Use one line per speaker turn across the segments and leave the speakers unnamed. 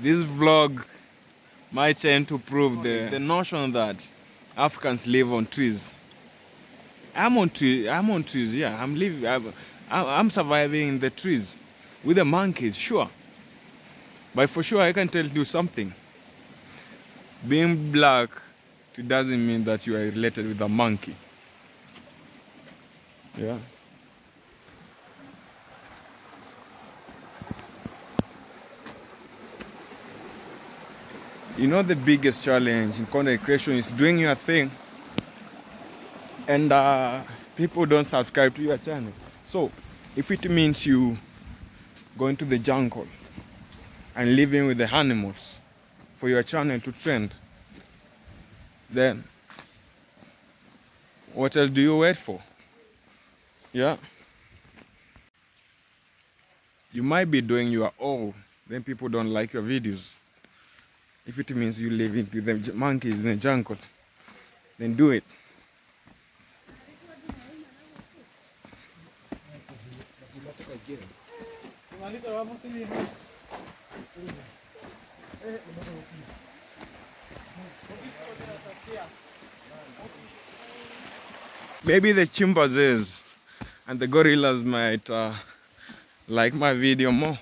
this vlog might tend to prove the, the notion that Africans live on trees. I'm on tree. I'm on trees. Yeah, I'm living. I'm, I'm surviving in the trees with the monkeys. Sure, but for sure I can tell you something. Being black it doesn't mean that you are related with a monkey. Yeah. You know the biggest challenge in content creation is doing your thing and uh, people don't subscribe to your channel. So if it means you going to the jungle and living with the animals for your channel to trend, then what else do you wait for? Yeah. You might be doing your all, then people don't like your videos. If it means you live with the monkeys in the jungle, then do it. Maybe the chimpanzees and the gorillas might uh, like my video more.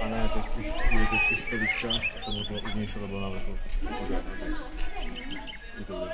A ne, to je spíš, je to spíš stolička, to bylo uvnitř, to bylo na vrcholu.
Je to bude.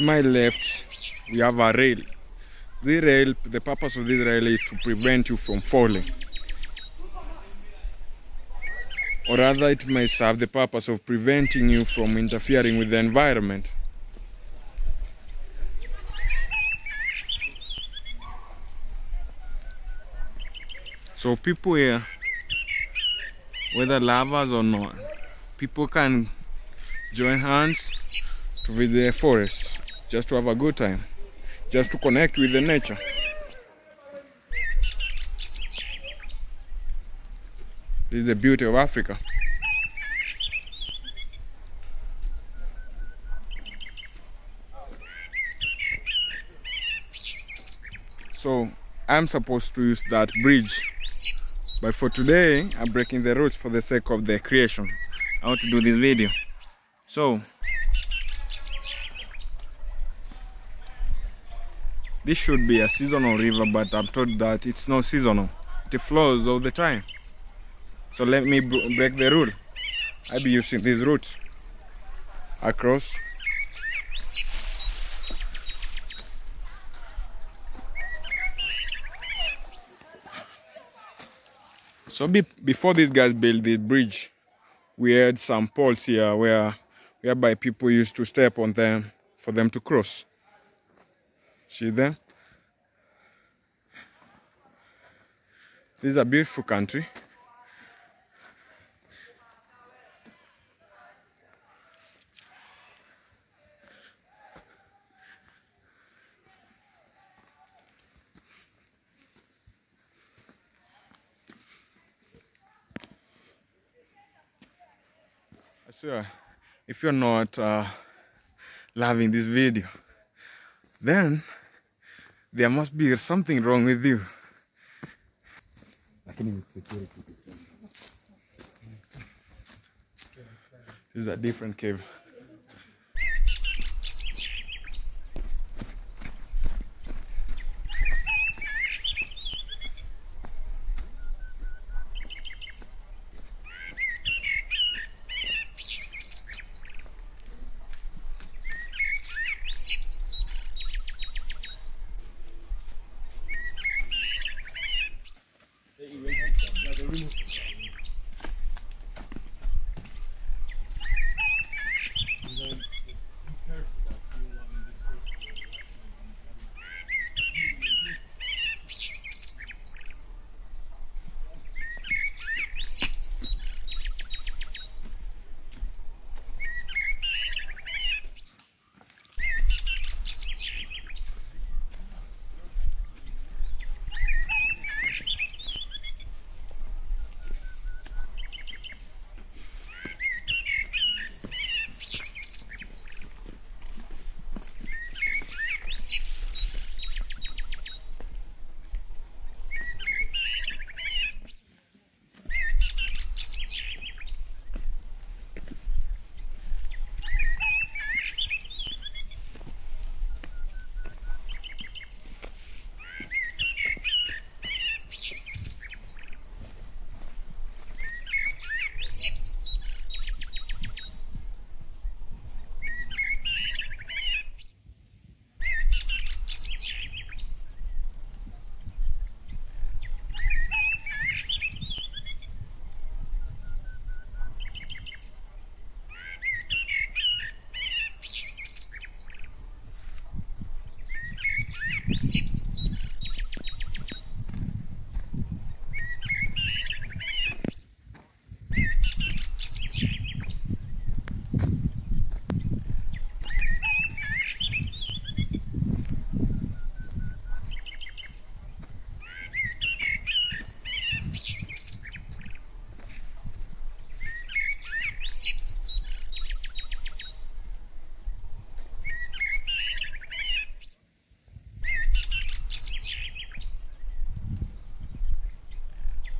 My left, we have a rail. The rail, the purpose of this rail is to prevent you from falling. Or rather, it may serve the purpose of preventing you from interfering with the environment. So people here, whether lovers or not, people can join hands to visit the forest just to have a good time, just to connect with the nature. This is the beauty of Africa. So I'm supposed to use that bridge but for today I'm breaking the rules for the sake of the creation I want to do this video so this should be a seasonal river but I'm told that it's not seasonal. It flows all the time. So let me break the rule. I'll be using this route across. So be, before these guys built the bridge, we had some poles here where whereby people used to step on them for them to cross. See them? This is a beautiful country. Swear, if you're not uh, loving this video, then there must be something wrong with you.
Lakini with security.
This is a different cave.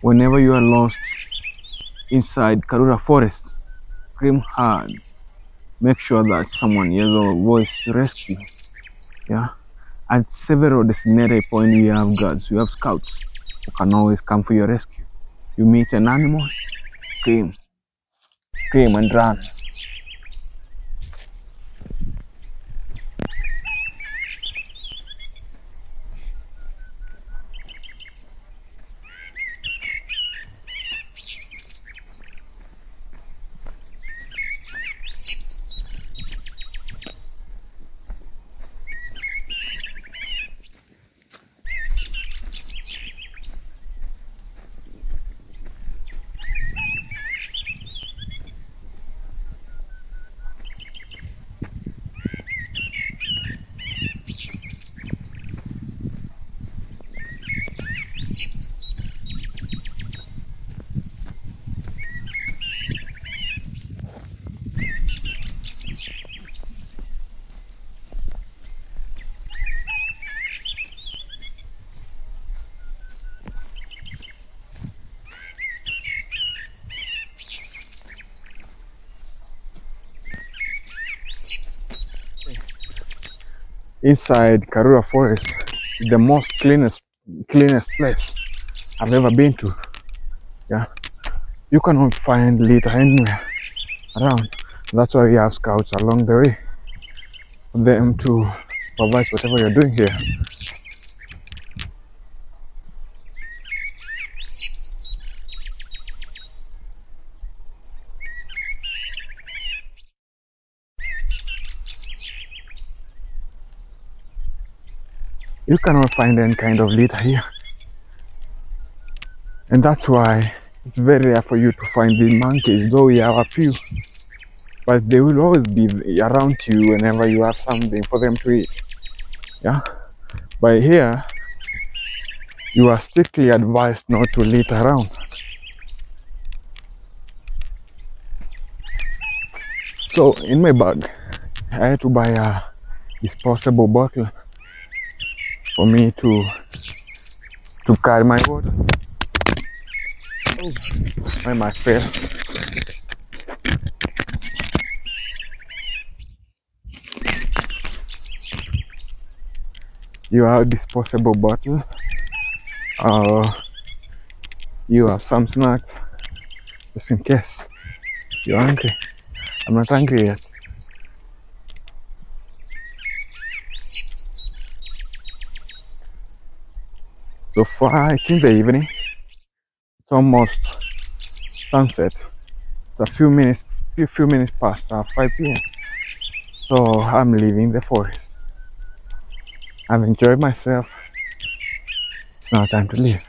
Whenever you are lost inside Karura forest, scream hard. Make sure that someone hears your voice to rescue. Yeah. At several designated points, we have guards, we have scouts who can always come for your rescue. You meet an animal, scream, scream and run. Inside Karura Forest, the most cleanest cleanest place I've ever been to. Yeah, you cannot find litter anywhere around. That's why we have scouts along the way for them to supervise whatever you're doing here. You cannot find any kind of litter here. And that's why it's very rare for you to find the monkeys, though we have a few. But they will always be around you whenever you have something for them to eat. Yeah? But here, you are strictly advised not to litter around. So in my bag, I had to buy a disposable bottle for me to to carry my water. Oh, I might fail. You have disposable bottle. Uh, you have some snacks just in case you're hungry. I'm not hungry yet. So far, it's in the evening. It's almost sunset. It's a few minutes, few few minutes past uh, 5 p.m. So I'm leaving the forest. I've enjoyed myself. It's now time to leave.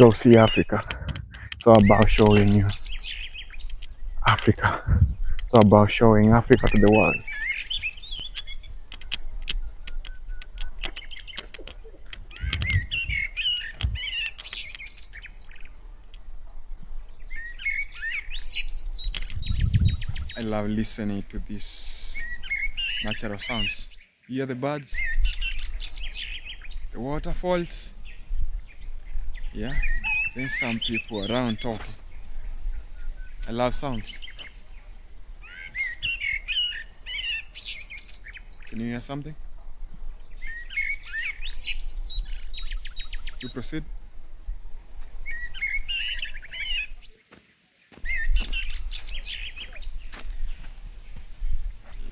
Go see Africa. It's all about showing you Africa. It's about showing Africa to the world. I love listening to these natural sounds. You hear the birds, the waterfalls, yeah. Then some people around talking. I love sounds. Can you hear something? You proceed.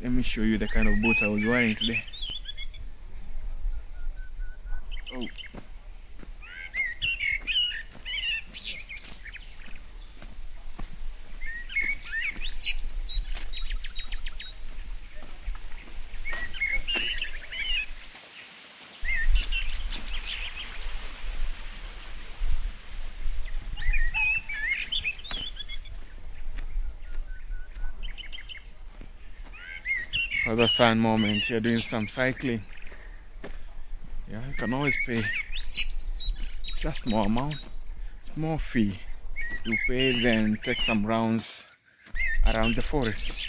Let me show you the kind of boots I was wearing today. Oh. The fun moment, you're doing some cycling. Yeah, you can always pay just more amount, more fee. You pay, then take some rounds around the forest.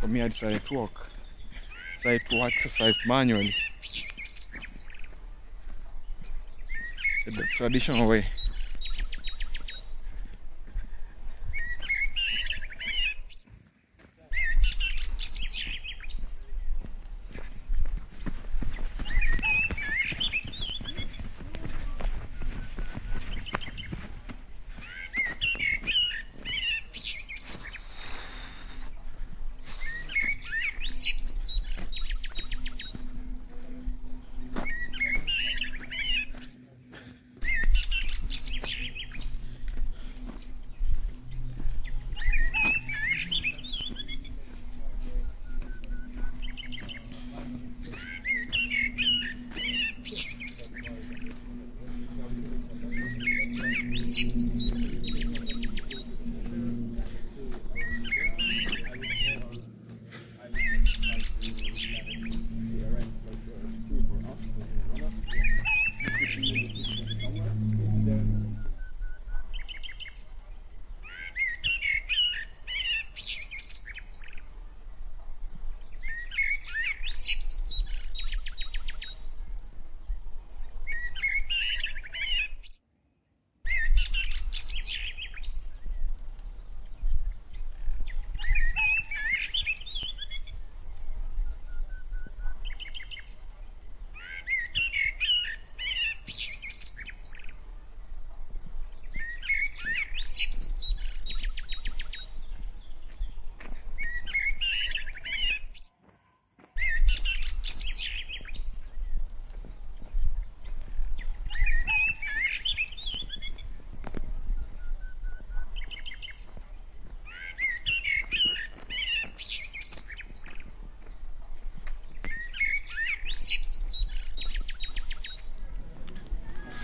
For me, I decided to walk. Decided to exercise manually. The traditional way.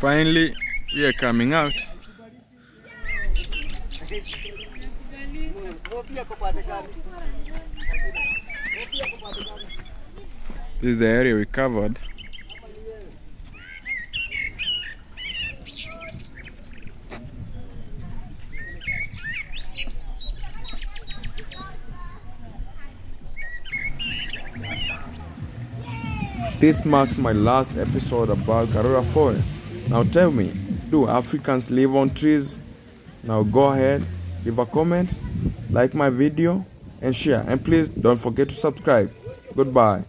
Finally, we are coming out. This is the area we covered. This marks my last episode about Karura Forest. Now tell me, do Africans live on trees? Now go ahead, leave a comment, like my video, and share. And please don't forget to subscribe. Goodbye.